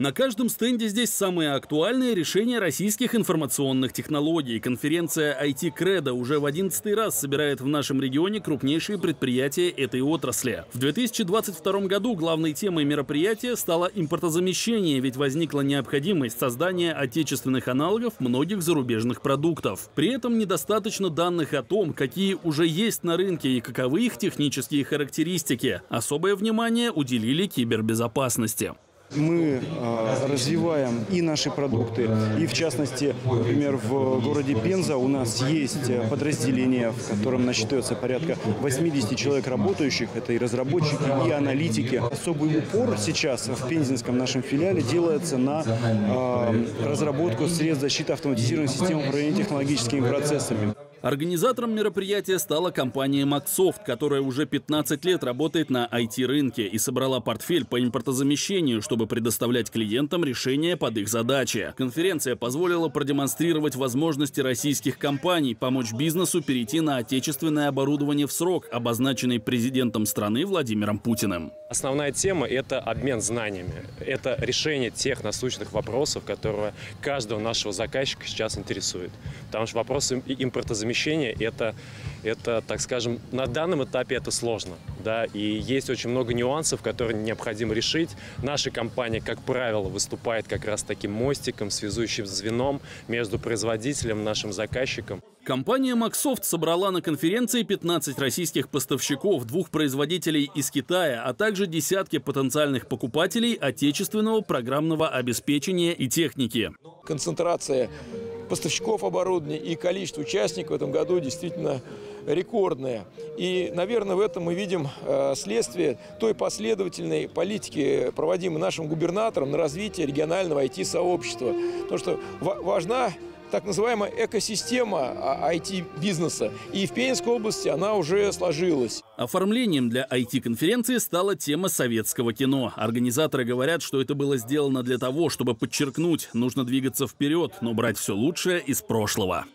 На каждом стенде здесь самые актуальные решения российских информационных технологий. Конференция IT Credo уже в 11 раз собирает в нашем регионе крупнейшие предприятия этой отрасли. В 2022 году главной темой мероприятия стало импортозамещение, ведь возникла необходимость создания отечественных аналогов многих зарубежных продуктов. При этом недостаточно данных о том, какие уже есть на рынке и каковы их технические характеристики. Особое внимание уделили кибербезопасности. Мы э, развиваем и наши продукты, и в частности, например, в городе Пенза у нас есть подразделение, в котором насчитывается порядка 80 человек работающих, это и разработчики, и аналитики. Особый упор сейчас в пензенском нашем филиале делается на э, разработку средств защиты автоматизированной системы управления технологическими процессами. Организатором мероприятия стала компания Maxsoft, которая уже 15 лет работает на IT-рынке и собрала портфель по импортозамещению, чтобы предоставлять клиентам решения под их задачи. Конференция позволила продемонстрировать возможности российских компаний, помочь бизнесу перейти на отечественное оборудование в срок, обозначенный президентом страны Владимиром Путиным. Основная тема – это обмен знаниями. Это решение тех насущных вопросов, которые каждого нашего заказчика сейчас интересует. Потому что вопросы импортозамещения совмещение это, это, так скажем, на данном этапе это сложно. Да, и есть очень много нюансов, которые необходимо решить. Наша компания, как правило, выступает как раз таким мостиком, связующим звеном между производителем и нашим заказчиком. Компания Maxsoft собрала на конференции 15 российских поставщиков, двух производителей из Китая, а также десятки потенциальных покупателей отечественного программного обеспечения и техники. Концентрация поставщиков оборудования и количество участников в этом году действительно рекордное. И, наверное, в этом мы видим э, следствие той последовательной политики, проводимой нашим губернатором на развитие регионального IT-сообщества. Потому что важна так называемая экосистема IT-бизнеса. А, И в Пензенской области она уже сложилась. Оформлением для IT-конференции стала тема советского кино. Организаторы говорят, что это было сделано для того, чтобы подчеркнуть, нужно двигаться вперед, но брать все лучшее из прошлого.